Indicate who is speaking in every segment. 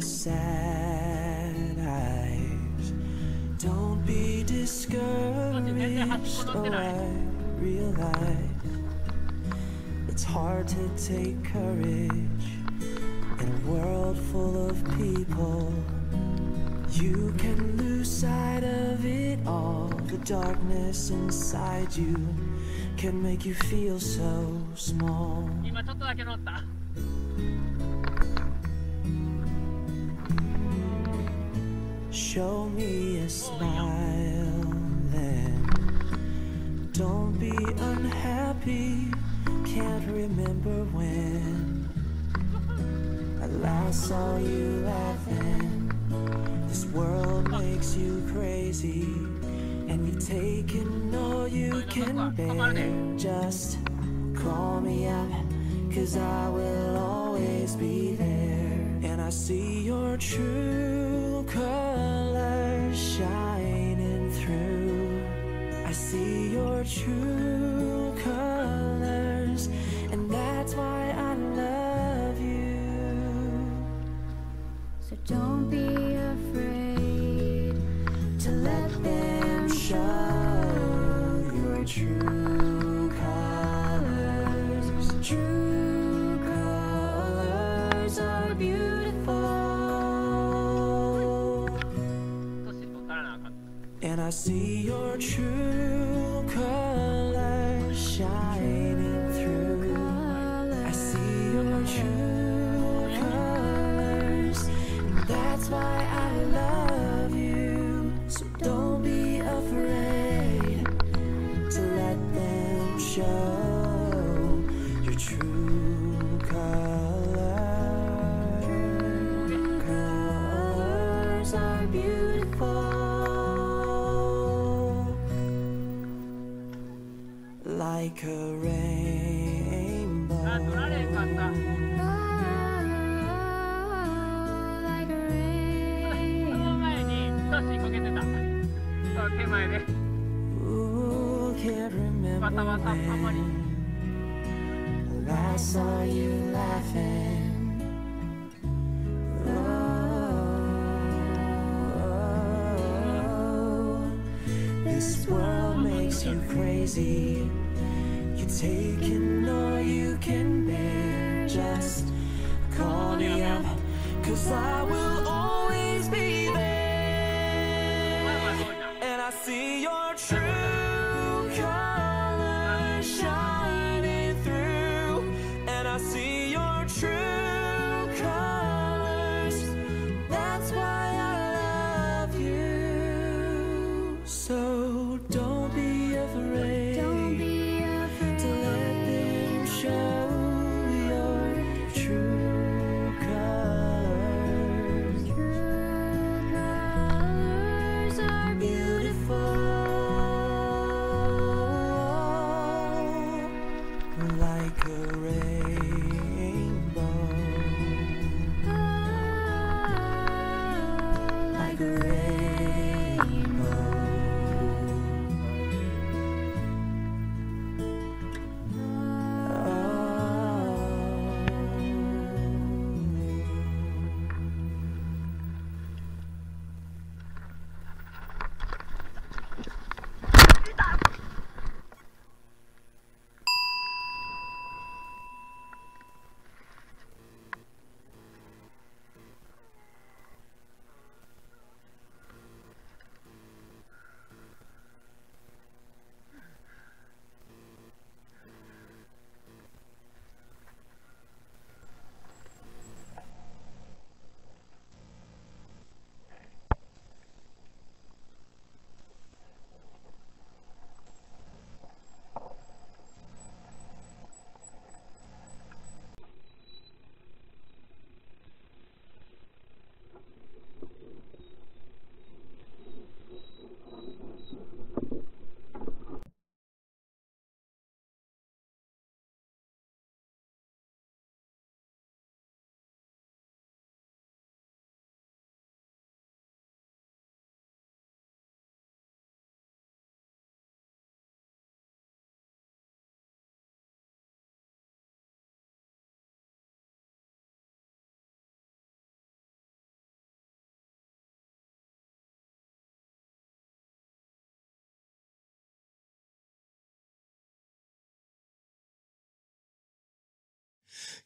Speaker 1: sad eyes. Don't be discouraged. Oh, I realize it's hard to take courage in a world full of people. You can lose sight of it all. The darkness inside you can make you feel so small. Show me a smile then. Don't be unhappy. Can't remember when I last saw you laughing. This world makes you crazy, and you're taking all you can bear. Just call me up, cause I will always be there. And I see your true colors shining through. I see your true see your true colors shining through. I see your true colors. And that's why I love you. So don't be afraid to let them show your true colors. Colors are beautiful. like a rainbow. When I saw you laughing. Oh, oh, oh. This world makes you crazy. Taking all you can bear. Just call me up, cause I will like a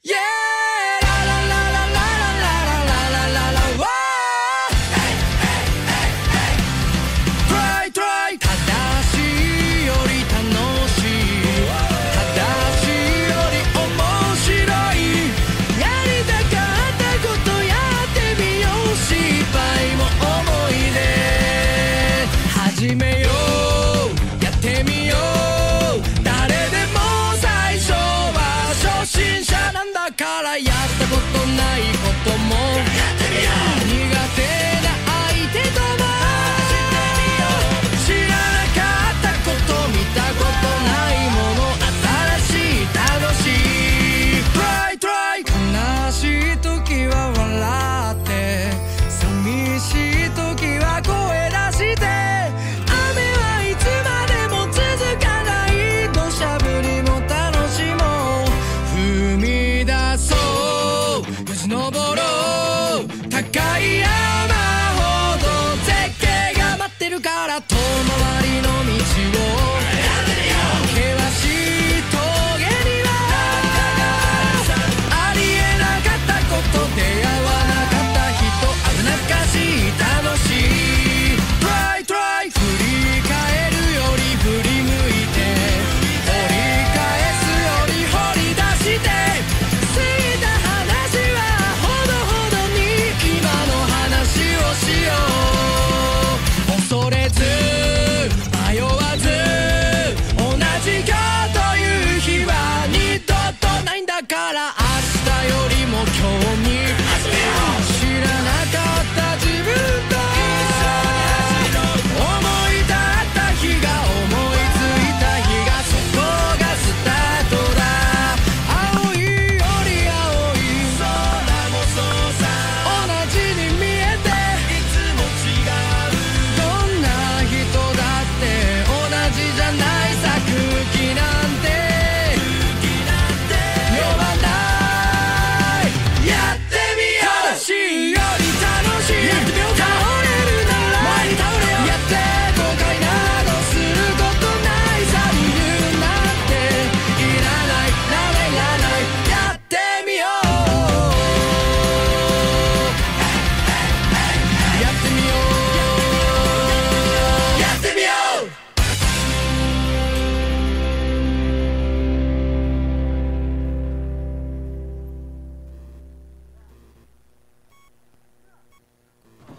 Speaker 2: Yeah!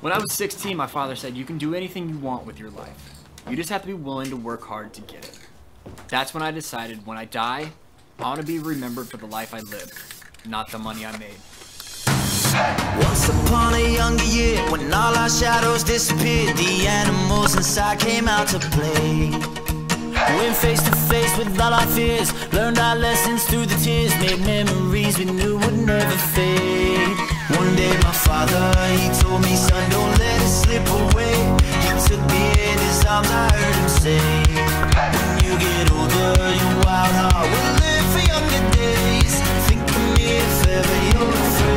Speaker 3: When I was 16, my father said, you can do anything you want with your life. You just have to be willing to work hard to get it. That's when I decided when I die, I want to be remembered for the life I lived, not the money I made.
Speaker 4: Once upon a younger year, when all our shadows disappeared, the animals inside came out to play. Went face to face with all our fears. Learned our lessons through the tears. Made memories we knew would never fade. One day my father, he told me Son, don't let it slip away. He took me in his arms, I heard him say When you get older, your wild heart will live for younger days. Think of me if ever you're afraid.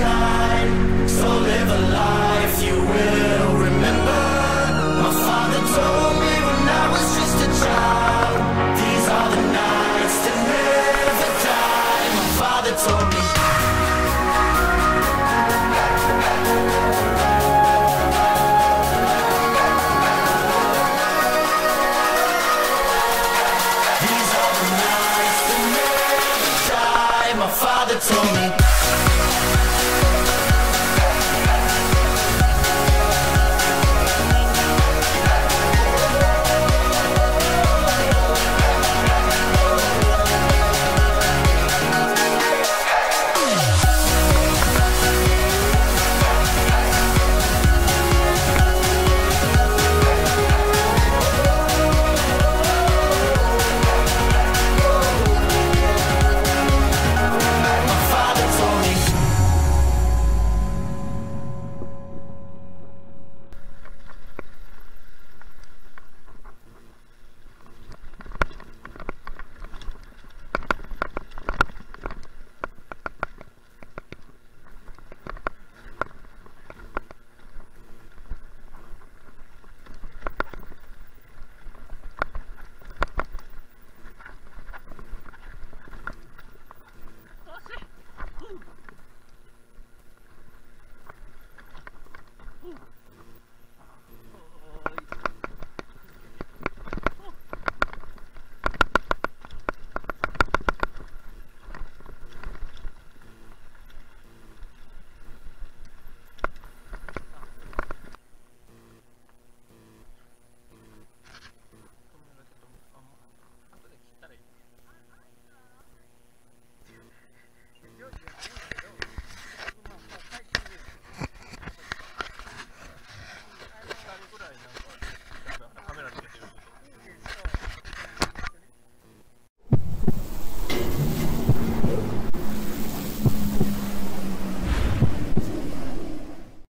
Speaker 4: shine